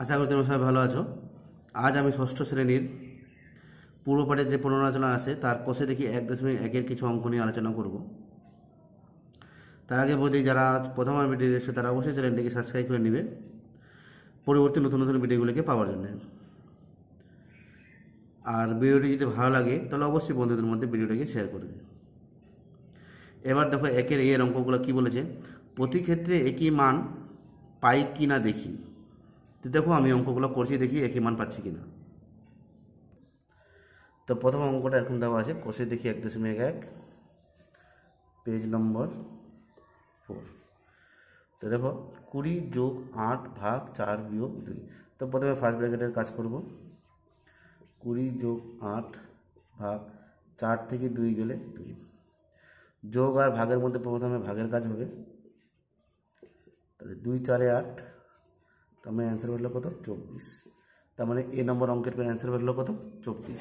আশা করি তোমরা সবাই ভালো আছো। আজ আমি ষষ্ঠ শ্রেণির পূর্ব পাঠের যে পুনরালোচনা আছে, তার কোষে দেখি এক দশমিক একের কিছু অঙ্ক নিয়ে আলোচনা করব। তার আগে বলি, যারা আজ প্রথমবার ভিডিও দেখছে, তারা অবশ্যই চ্যানেলটিকে সাবস্ক্রাইব করে নেবে পরবর্তী নতুন নতুন ভিডিওগুলোকে পাওয়ার জন্য। আর ভিডিওটি যদি ভালো লাগে, তাহলে অবশ্যই বন্ধুদের মধ্যে ভিডিওটাকে শেয়ার করবে। এবার দেখো একের এর অঙ্কগুলো কি বলেছে, প্রতি ক্ষেত্রে একই মান পাই কি না দেখি। তো দেখো আমি অঙ্কগুলো করছি, দেখি একই মান পাচ্ছি কি না তো প্রথম অঙ্কটা এরকম দেওয়া আছে, কষে দেখি এক দশমিক এক পেজ নম্বর ফোর তো দেখো, কুড়ি যোগ আট ভাগ চার বিয়োগ দুই। তো প্রথমে ফার্স্ট ব্র্যাকেটের কাজ করব। কুড়ি যোগ আট ভাগ চার থেকে দুই গেলে দুই। যোগ আর ভাগের মধ্যে প্রথমে ভাগের কাজ হবে। তাহলে দুই চারে আট তার মানে অ্যান্সার বেরোলো কত? চব্বিশ। তার মানে এ নম্বর অঙ্কের অ্যান্সার বেরোলো কত? চব্বিশ।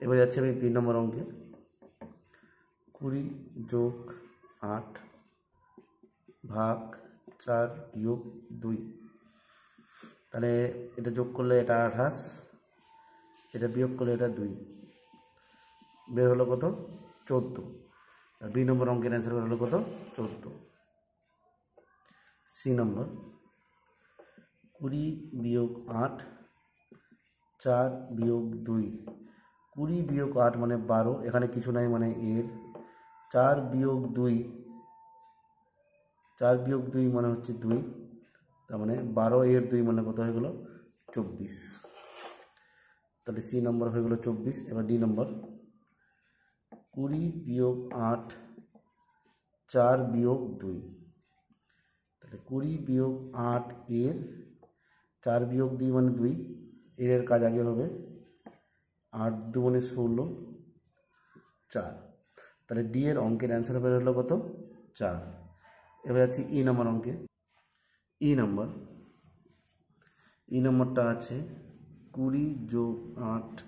এবার যাচ্ছে আমি বি নম্বর অঙ্কে। কুড়ি যোগ আট ভাগ চার বিয়োগ দুই। তাহলে এটা যোগ করলে এটা আঠাশ, এটা বিয়োগ করলে এটা দুই। বের হলো কত? চোদ্দ। বি নম্বর অঙ্কের অ্যান্সার বের হলো কত? চোদ্দ। C number. কুড়ি বিয়োগ আট, চার বিয়োগ দুই। কুড়ি বিয়োগ আট মানে বারো, এখানে কিছু নাই মানে এর। চার বিয়োগ দুই, চার বিয়োগ দুই মানে হচ্ছে দুই, তার মানে বারো এর দুই মানে কত হয়ে গেলো? চব্বিশ। তাহলে সি নম্বর হয়ে গেলো চব্বিশ, এবার ডি নম্বর। কুড়ি বিয়োগ আট, চার বিয়োগ দুই। তাহলে কুড়ি বিয়োগ আট এর চার বিয়োগ দুই মানে দুই। এর কাজ আগে হবে। আট দু মানে ষোলো, চার। তাহলে ডি এর অঙ্কের অ্যান্সার বের হলো কত? চার। এবার আছে ই নম্বর অঙ্কে। ই নম্বর ই নম্বরটা আছে কুড়ি যোগ আট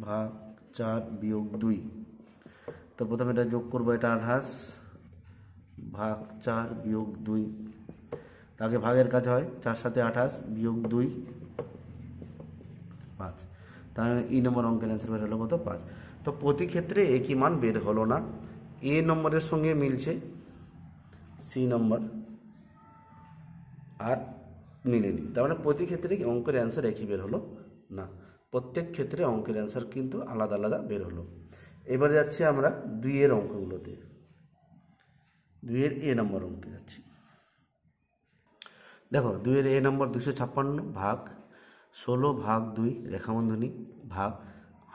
ভাগ চার বিয়োগ দুই। তো প্রথমে এটা যোগ করব, এটা আঠাশ, ভাগ চার বিয়োগ দুই। তাকে ভাগের কাজ হয়, চার সাথে আঠাশ, বিয়োগ দুই, পাঁচ। তাহলে ই নম্বর অঙ্কের অ্যান্সার বের হলো কত? পাঁচ। তো প্রতি ক্ষেত্রে একই মান বের হলো না। এ নম্বরের সঙ্গে মিলছে সি নম্বর আর মিলেনি। তার মানে প্রতি ক্ষেত্রে অঙ্কের অ্যান্সার একই বের হলো না। প্রত্যেক ক্ষেত্রে অঙ্কের অ্যান্সার কিন্তু আলাদা আলাদা বের হলো। এবারে যাচ্ছি আমরা দুইয়ের অঙ্কগুলোতে। দুইয়ের এ নম্বর অঙ্কে যাচ্ছি। দেখো, দুইয়ের এ নম্বর দুশো ছাপ্পান্ন ভাগ ষোলো ভাগ দুই, রেখাবন্ধনী ভাগ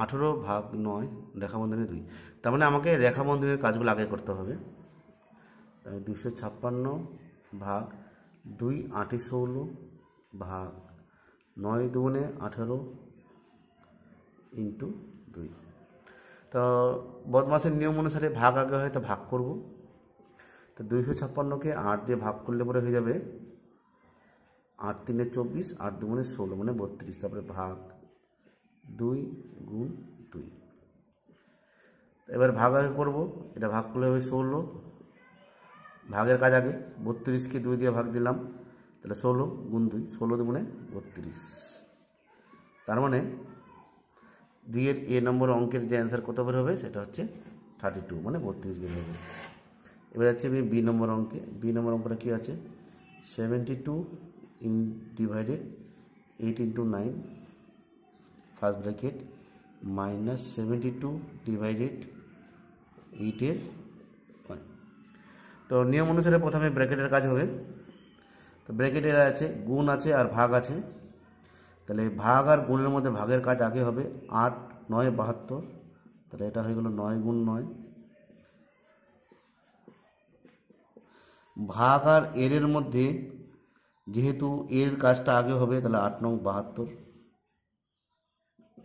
আঠেরো ভাগ নয়, রেখাবন্ধনী দুই। তার মানে আমাকে রেখাবন্ধনীর কাজগুলো আগে করতে হবে। তাহলে দুশো ছাপ্পান্ন ভাগ দুই আটে ষোলো ভাগ নয় দুগুণে আঠেরো ইন্টু দুই। তো বদমাসের নিয়ম অনুসারে ভাগ আগে হয়, তো ভাগ করব। তো দুইশো ছাপ্পান্নকে আট দিয়ে ভাগ করলে পরে হয়ে যাবে আট তিনে চব্বিশ, আট দুগুণে ষোলো মানে বত্রিশ, তারপরে ভাগ দুই গুণ দুই। এবার ভাগ আগে করব, এটা ভাগ করলে হবে ষোলো। ভাগের কাজ আগে, বত্রিশকে দুই দিয়ে ভাগ দিলাম, তাহলে ষোলো গুণ দুই, ষোলো দুগুণে বত্রিশ। তার মানে দুইয়ের এ নম্বর অঙ্কের যে অ্যান্সার কত বের হবে, সেটা হচ্ছে থার্টি টু মানে বত্রিশ বের হবে। এবার যাচ্ছে আমি বি নম্বর অঙ্কে, বি নম্বর অঙ্কটা কী আছে? Seventy two in divided eight into nine first bracket minus seventy two divided এইটের ওয়ান তো নিয়ম অনুসারে প্রথমে ব্র্যাকেটের কাজ হবে। তো ব্র্যাকেটের আছে, গুণ আছে আর ভাগ আছে। তাহলে ভাগ আর গুণের মধ্যে ভাগের কাজ আগে হবে, আট, নয়, বাহাত্তর। তাহলে এটা হয়ে গেল নয় গুণ নয়। ভাগ আর এর মধ্যে যেহেতু এর কাজটা আগে হবে, তাহলে আট নং বাহাত্তর।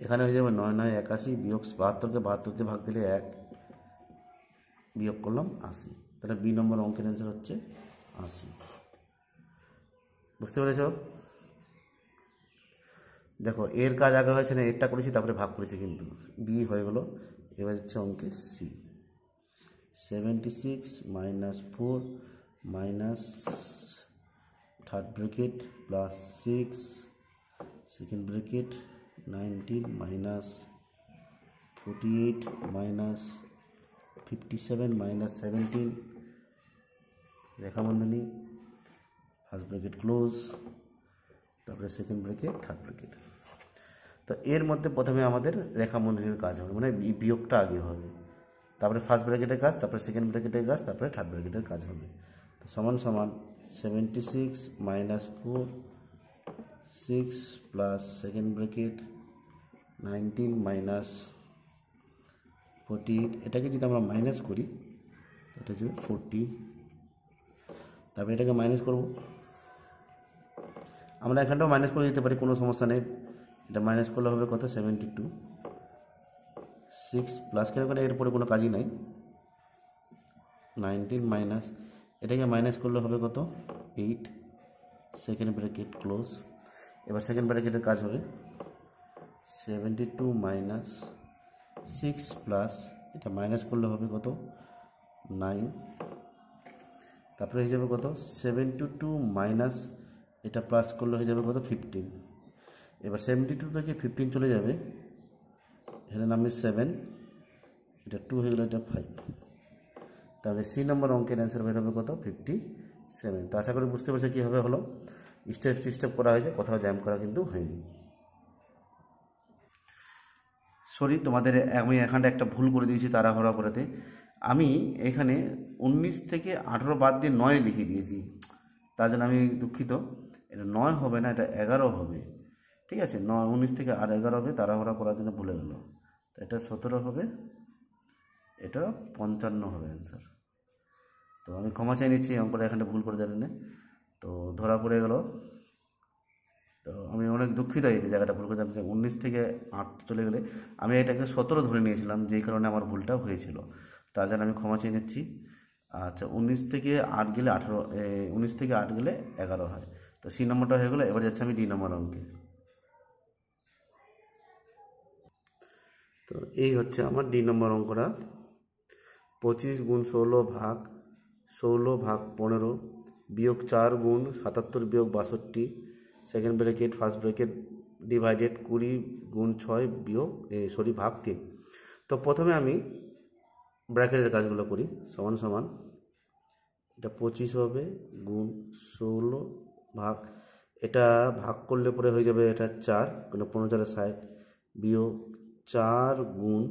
এখানে হয়ে যাবে নয় নয় একাশি বিয়োগ বাহাত্তরকে বাহাত্তর দিয়ে ভাগ দিলে এক, বিয়োগ করলাম আশি। তাহলে বি নম্বর অঙ্কের অ্যান্সার হচ্ছে আশি। বুঝতে পেরেছ? দেখো, এর কাজ আগে হয়েছে না, এরটা করেছি, তারপরে ভাগ করেছি কিন্তু। বি হয়ে গেল, এবার হচ্ছে অঙ্কে C. Seventy six minus four minus third bracket plus six second bracket nineteen minus forty eight minus fifty seven minus seventeen রেখা বন্ধনী ফার্স্ট ব্র্যাকেট ক্লোজ তারপরে সেকেন্ড ব্র্যাকেট থার্ড ব্র্যাকেট তো এর মধ্যে প্রথমে আমাদের রেখা বন্ধনীর কাজ হবে মানে বিয়োগটা আগে হবে। তারপরে ফার্স্ট ব্র্যাকেটের কাজ, তারপরে সেকেন্ড ব্র্যাকেটের কাজ, তারপরে থার্ড ব্র্যাকেটের কাজ হবে। তো সমান সমান seventy six minus four six plus second bracket nineteen minus forty eight এটাকে যদি আমরা মাইনাস করি, এটা হচ্ছে ফোরটি তারপরে এটাকে মাইনাস করব। আমরা এখানটাও মাইনাস করে দিতে পারি, কোনো সমস্যা নেই। এটা মাইনাস করলে হবে কত? সেভেন্টি টু সিক্স প্লাস কেন করে? এরপরে কোনো কাজই নাই। নাইনটিন মাইনাস এটাকে মাইনাস করলে হবে কত? এইট সেকেন্ড ব্র্যাকেট ক্লোজ এবার সেকেন্ড ব্র্যাকেটের কাজ হবে seventy two minus six plus এটা মাইনাস করলে হবে কত? নাইন তারপরে হয়ে যাবে কত? সেভেন্টি টু মাইনাস এটা প্লাস করলে হয়ে যাবে কত? ফিফটিন এবার সেভেন্টি টু থেকে ফিফটিন চলে যাবে। এখানে নামবে সেভেন এটা টু হয়ে গেলো, এটা ফাইভ তাহলে সি নম্বর অঙ্কের অ্যান্সার বের হবে কত? ফিফটি সেভেন তো আশা করি বুঝতে পারছে কীভাবে হলো। স্টেপ স্টেপ করা হয়েছে, কোথাও জ্যাম করা কিন্তু হয়নি। সরি তোমাদের আমি এখানটা একটা ভুল করে দিয়েছি তাড়াহুড়া করাতে। আমি এখানে উনিশ থেকে আঠেরো বাদ দিয়ে নয় লিখে দিয়েছি। তার জন্য আমি দুঃখিত। এটা নয় হবে না, এটা এগারো হবে। ঠিক আছে? নয়, উনিশ থেকে আর এগারো হবে, তাড়াহুড়া করার জন্য ভুলে গেল। এটা সতেরো হবে। এটা পঞ্চান্ন হবে অ্যান্সার তো আমি ক্ষমা চাই নিচ্ছি, অঙ্কটা এখানটা ভুল করে দেন তো ধরা পড়ে গেল। তো আমি অনেক দুঃখিত এই যে জায়গাটা ভুল করে যে উনিশ থেকে আট চলে গেলে আমি এটাকে সতেরো ধরে নিয়েছিলাম, যেই কারণে আমার ভুলটা হয়েছিল। তার জন্য আমি ক্ষমা চেয়ে নিচ্ছি। আচ্ছা উনিশ থেকে আট গেলে আঠেরো উনিশ থেকে আট গেলে এগারো হয়। তো সি নম্বরটা হয়ে গেলো, এবার যাচ্ছে আমি ডি নম্বর অঙ্কে। তো এই হচ্ছে আমার ডি নম্বর অঙ্কটা। পঁচিশ গুণ ষোলো ভাগ ষোলো ভাগ পনেরো বিয়োগ চার গুণ সাতাত্তর বিয়োগ বাষট্টি second bracket first bracket divided কুড়ি গুণ ছয় বিয়োগ সরি ভাগ তিন। তো প্রথমে আমি ব্র্যাকেটের কাজগুলো করি, সমান সমান। এটা পঁচিশ হবে গুণ ষোলো ভাগ, এটা ভাগ করলে পরে হয়ে যাবে এটা চার মানে পনেরো চারে ষাট, বিয়োগ চার গুণ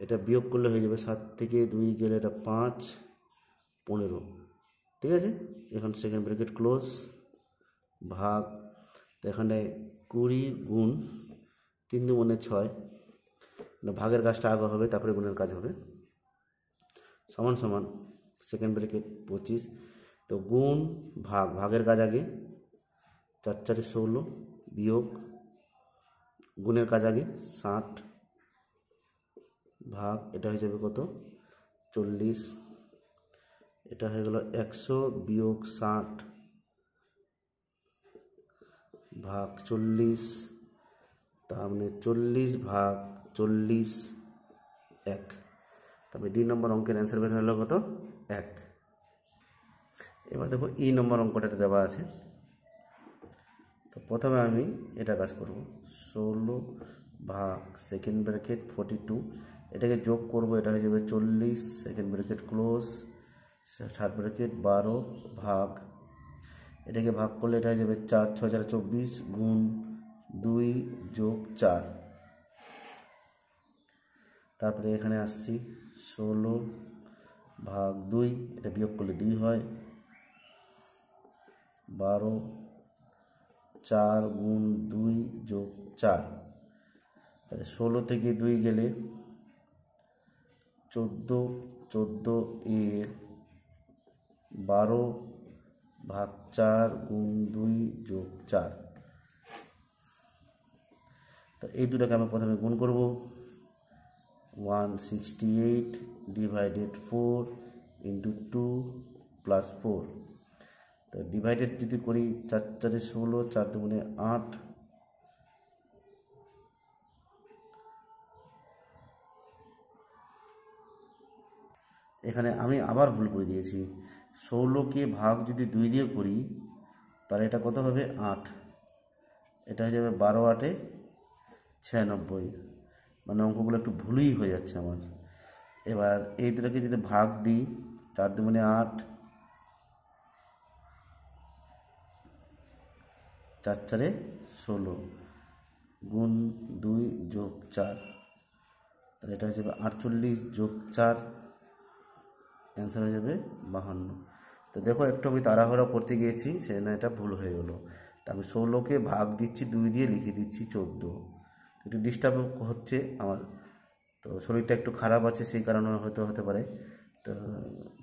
এটা বিয়োগ করলে হয়ে যাবে সাত থেকে দুই গেলে এটা পাঁচ, পনেরো। ঠিক আছে? এখন সেকেন্ড ব্র্যাকেট ক্লোজ ভাগ, তো এখানে কুড়ি গুণ তিন দু মনে ছয় মানে ভাগের কাজটা আগে হবে, তারপরে গুণের কাজ হবে। সমান সমান সেকেন্ড ব্র্যাকেট পঁচিশ। তো গুণ, ভাগ, ভাগের কাজ আগে, চার চারে ষোলো, বিয়োগ, গুণের কাজ আগে, ষাট। ভাগ, এটা হয়ে যাবে কত? চল্লিশ। এটা হয়ে গেল একশো বিয়োগ ষাট ভাগ চল্লিশ। তার মানে চল্লিশ ভাগ চল্লিশ, এক। তবে ডি নম্বর অঙ্কের অ্যান্সার বের হলো কত? এক। এবার দেখো ই নম্বর অঙ্কটা দেওয়া আছে। তো প্রথমে আমি এটা কাজ করব। ষোলো ভাগ সেকেন্ড ব্র্যাকেট ফোর্টি টু এটাকে যোগ করব, এটা হয়ে যাবে চল্লিশ second bracket close third bracket বারো ভাগ, এটাকে ভাগ করলে এটা হয়ে যাবে চার, ছয়, চার, চব্বিশ গুণ দুই যোগ চার। তারপরে এখানে আসছি, ষোলো ভাগ দুই, এটা বিয়োগ করলে দুই হয়, বারো, চার গুণ দুই যোগ চার। তাহলে ষোলো থেকে দুই গেলে চোদ্দ চোদ্দ এর বারো ভাগ চার গুণ দুই যোগ চার। তো এই দুটাকে আমি প্রথমে গুণ করব। One sixty eight divided four into two plus four. তো ডিভাইডেড যদি করি চার, চারে ষোলো, চার দুগুণে আট এখানে আমি আবার ভুল করে দিয়েছি। ষোলোকে ভাগ যদি দুই দিয়ে করি, তাহলে এটা কত হবে? আট। এটা হয়ে যাবে বারো আটে ছিয়ানব্বই। মানে অঙ্কগুলো একটু ভুলই হয়ে যাচ্ছে আমার। এবার এই দুটোকে যদি ভাগ দিই, চার দুগুণে আট, চার চারে ষোলো, গুণ দুই যোগ চার, তাহলে এটা হয়ে যাবে আটচল্লিশ যোগ চার অ্যান্সার হয়ে যাবে, বাহান্ন। তো দেখো, একটু আমি তাড়াহুড়া করতে গিয়েছি সেজন্য এটা ভুল হয়ে গেলো। তা আমি ষোলোকে ভাগ দিচ্ছি, দুই দিয়ে লিখে দিচ্ছি চোদ্দ। একটু ডিস্টার্ব হচ্ছে আমার। তো শরীরটা একটু খারাপ আছে, সেই কারণে হয়তো হতে পারে। তো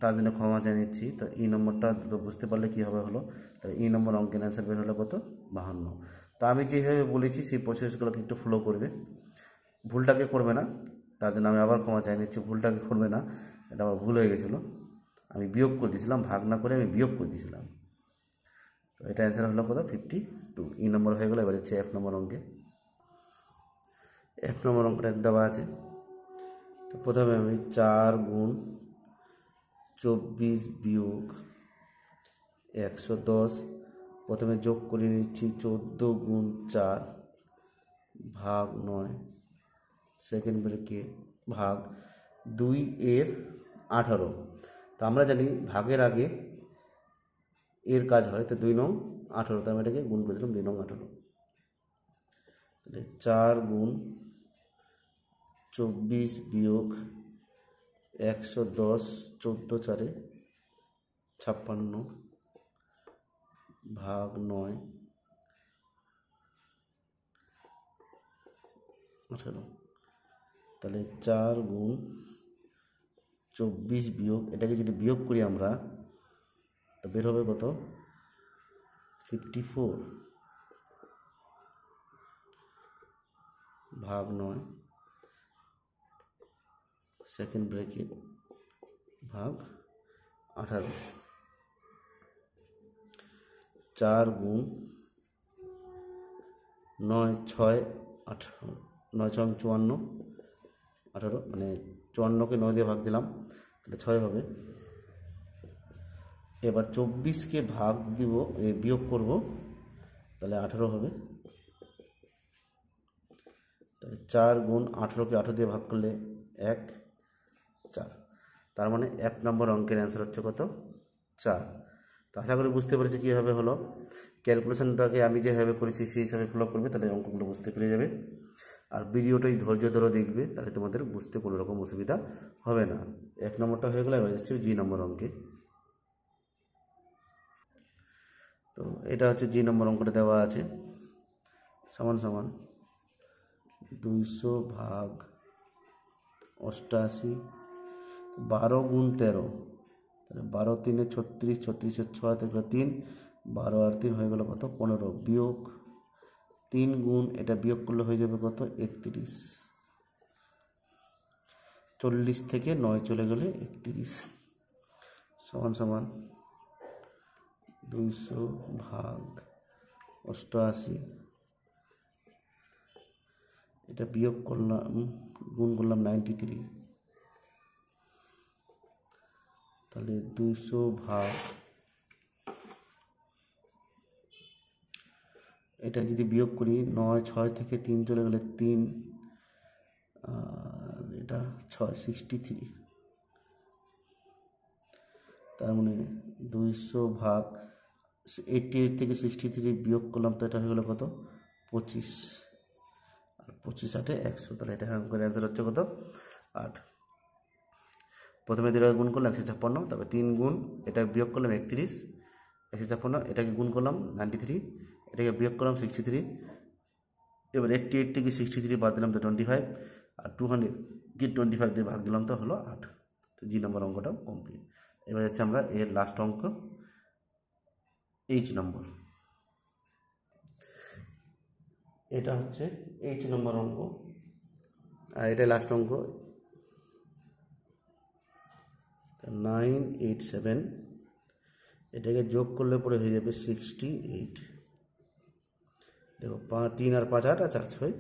তার জন্য ক্ষমা জানিয়েছি তো এই নম্বরটা তো বুঝতে পারলে কী হবে হলো? তাহলে এই নম্বর অঙ্কের অ্যান্সার বের হলো কত? বাহান্ন। তো আমি যেভাবে বলেছি, সেই প্রসেসগুলোকে একটু ফলো করবে। ভুলটাকে করবে না। তার জন্য আমি আবার ক্ষমা চাই নিচ্ছি, ভুলটাকে করবে না। এটা আমার ভুল হয়ে গেছিল। আমি বিয়োগ করে দিয়েছিলাম, ভাগ না করে আমি বিয়োগ করে দিয়েছিলাম। তো এটা অ্যান্সার হলো কত? ফিফটি টু ই নম্বর হয়ে গেলো, এবার হচ্ছে এফ নম্বর অঙ্কে। এফ নম্বর অঙ্কটা দেওয়া আছে। তো প্রথমে আমি চার গুণ চব্বিশ বিয়োগ একশো দশ, প্রথমে যোগ করে নিচ্ছি চোদ্দ গুণ চার, ভাগ নয়। সেকেন্ড ব্রেকে ভাগ দুই এর আঠারো। তো আমরা জানি ভাগের আগে এর কাজ হয়, তো দুই নং আঠারো তো আমি এটাকে গুণ করে দিলাম দুই নং আঠারো। তাহলে চার গুণ চব্বিশ বিয়োগ একশো দশ, চোদ্দ চারে ছাপ্পান্ন ভাগ নয়, আঠারো। তাহলে চার গুণ চব্বিশ বিয়োগ, এটাকে যদি বিয়োগ করি আমরা, তো বের হবে কত? ফিফটি ফোর ভাগ নয় সেকেন্ড ব্রেকেট ভাগ আঠারো। চার গুণ নয় ছয় আঠারো, নয় ছয় চুয়ান্ন, আঠারো মানে চুয়ান্নকে নয় দিয়ে ভাগ দিলাম, তাহলে ছয় হবে। এবার চব্বিশকে ভাগ দিব বিয়োগ করব, তাহলে আঠেরো হবে। তাহলে চার গুণ আঠেরোকে আঠেরো দিয়ে ভাগ করলে এক, চার। তার মানে এক নম্বর অঙ্কের অ্যান্সার হচ্ছে কত? চার। তো আশা করি বুঝতে পেরেছি কীভাবে হলো। ক্যালকুলেশনটাকে আমি যেভাবে করেছি সেই হিসাবে ফলো করবে, তাহলে অঙ্কগুলো বুঝতে পেরে যাবে। আর ভিডিওটাই ধৈর্য ধরে দেখবে, তাহলে তোমাদের বুঝতে কোনো রকম অসুবিধা হবে না। এক নম্বরটা হয়ে গেলে, এবার যাচ্ছে জি নম্বর অঙ্কে। তো এটা হচ্ছে জি নম্বর অঙ্কটা দেওয়া আছে। সমান সমান দুইশো ভাগ অষ্টাশি, বারো গুণ তেরো। তাহলে বারো তিনে ছত্রিশ ছত্রিশের ছয় থেকে তিন, বারো আর তিন হয়ে গেল কত? পনেরো। বিয়োগ তিন গুণ এটা বিয়োগ করলে হয়ে যাবে কত? একত্রিশ। চল্লিশ থেকে নয় চলে গেলে একত্রিশ। সমান সমান দুইশো ভাগ অষ্টআশি। এটা বিয়োগ করলাম, গুণ করলাম নাইনটি থ্রি তাহলে দুইশো ভাগ এটা যদি বিয়োগ করি নয়, ছয় থেকে তিন চলে গেলে তিন, আর এটা ছয় সিক্সটি থ্রি তার মানে দুইশো ভাগ এইটটি এইট থেকে সিক্সটি থ্রি বিয়োগ করলাম, তো এটা হয়ে গেলো কত? পঁচিশ। আর পঁচিশ আটে একশো, তাহলে এটা অঙ্কের অ্যান্সার হচ্ছে কত? আট। প্রথমে দুটো গুণ করলাম, একশো ছাপ্পান্ন, তারপরে তিন গুণ, এটা বিয়োগ করলাম একত্রিশ, একশো ছাপ্পান্ন, এটাকে গুণ করলাম নাইনটি থ্রি এটাকে বিয়োগ করলাম সিক্সটি থ্রি এবার এইটটি এইট থেকে সিক্সটি থ্রি বাদ দিলাম তো টোয়েন্টি ফাইভ আর টু হান্ড্রেড কি টোয়েন্টি ফাইভ দিয়ে ভাগ দিলাম তো হলো আট। তো জি নম্বর অঙ্কটাও কমপ্লিট এবার যাচ্ছে আমরা এর লাস্ট অঙ্ক এইচ নম্বর এটা হচ্ছে এইচ নম্বর অঙ্ক। আর এটা লাস্ট অঙ্ক। নাইন এইট সেভেন এটাকে যোগ করলে পরে হয়ে যাবে সিক্সটি এইট দেখো পাঁচ তিন আর পাঁচ আট আর চার ছয়।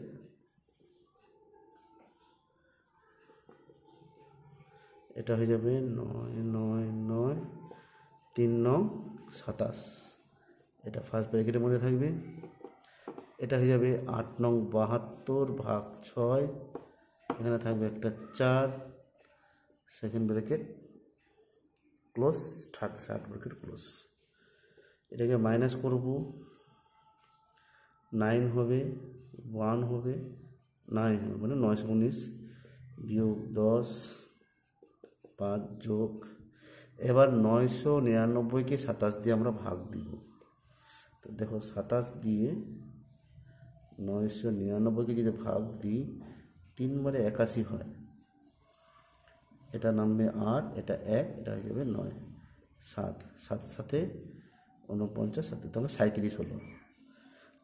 এটা হয়ে যাবে নয় নয় নয়, তিন নং সাতাশ। এটা ফার্স্ট ব্র্যাকেটের মধ্যে থাকবে। এটা হয়ে যাবে আট নং বাহাত্তর ভাগ ছয়। এখানে থাকবে একটা চার। Second bracket close third third bracket close এটাকে মাইনাস করব। নাইন হবে, ওয়ান হবে, নাইন হবে মানে নয়শো উনিশ বিয়োগ দশ, পাঁচ যোগ, এবার নয়শো নিরানব্বইকে সাতাশ দিয়ে আমরা ভাগ দিব। তো দেখো সাতাশ দিয়ে নয়শো নিরানব্বইকে যদি ভাগ দিই, তিন বারে একাশি হয়। এটা নামবে আট, এটা এক, এটা হয়ে যাবে নয়, সাত সাত সাথে উনপঞ্চাশ সাথে তাহলে সাঁত্রিশ হলো।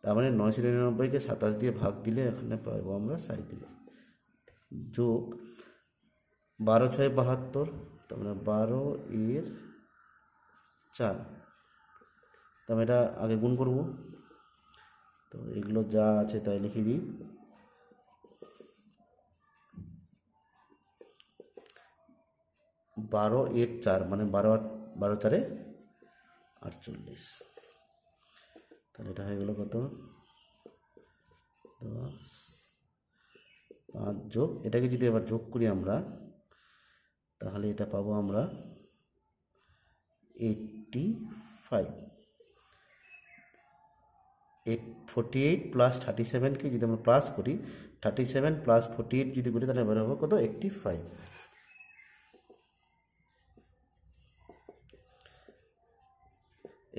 তার মানে নয়শো নিরানব্বইকে সাতাশ দিয়ে ভাগ দিলে এখানে পাবো আমরা সাঁত্রিশ যোগ বারো ছয় বাহাত্তর, তার মানে বারো এর চার। তো আমি এটা আগে গুণ করব। তো এগুলো যা আছে তাই লিখে দিই। বারো এর চার মানে বারো আট, বারো চারে আটচল্লিশ। তাহলে এটা হয়ে গেল কত? দশ পাঁচ যোগ, এটাকে যদি এবার যোগ করি আমরা, তাহলে এটা পাবো আমরা eighty five eight forty eight plus thirty সেভেনকে যদি আমরা প্লাস করি thirty seven plus forty eight যদি করি, তাহলে বের হবে কত? এইটটি ফাইভ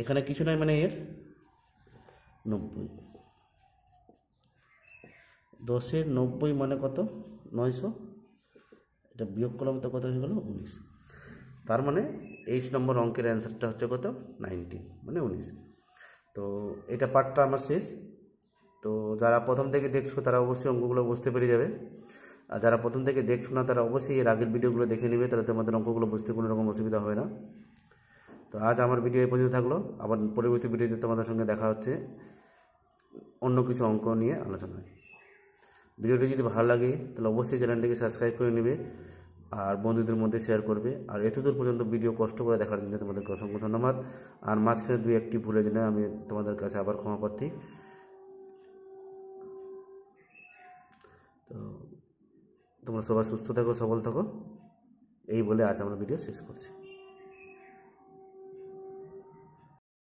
এখানে কিছু নয় মানে এর? নব্বই। দশের নব্বই মানে কত? নয়শো। এটা বিয়োগ করলাম তো কত হয়ে গেল? উনিশ। তার মানে এইচ নম্বর অঙ্কের অ্যান্সারটা হচ্ছে কত? নাইনটিন মানে উনিশ। তো এটা পার্টটা আমার শেষ। তো যারা প্রথম থেকে দেখছ, তারা অবশ্যই অঙ্কগুলো বুঝতে পেরে যাবে। আর যারা প্রথম থেকে দেখছ না, তারা অবশ্যই এর আগের ভিডিওগুলো দেখে নেবে, তাহলে তোমাদের অঙ্কগুলো বুঝতে কোনো রকম অসুবিধা হবে না। তো আজ আমার ভিডিও এই পর্যন্ত থাকল। আবার পরবর্তী ভিডিওতে তোমাদের সঙ্গে দেখা হচ্ছে অন্য কিছু অঙ্ক নিয়ে আলোচনায়। ভিডিওটি যদি ভালো লাগে, তাহলে অবশ্যই চ্যানেলটিকে সাবস্ক্রাইব করে নেবে আর বন্ধুদের মধ্যে শেয়ার করবে। আর এতদূর পর্যন্ত ভিডিও কষ্ট করে দেখার জন্য তোমাদেরকে অসংখ্য ধন্যবাদ। আর মাঝখানে দুই একটি ভুলে জন্য আমি তোমাদের কাছে আবার ক্ষমা প্রার্থী। তো তোমরা সবাই সুস্থ থাকো, সবল থাকো। এই বলে আজ আমরা ভিডিও শেষ করছি।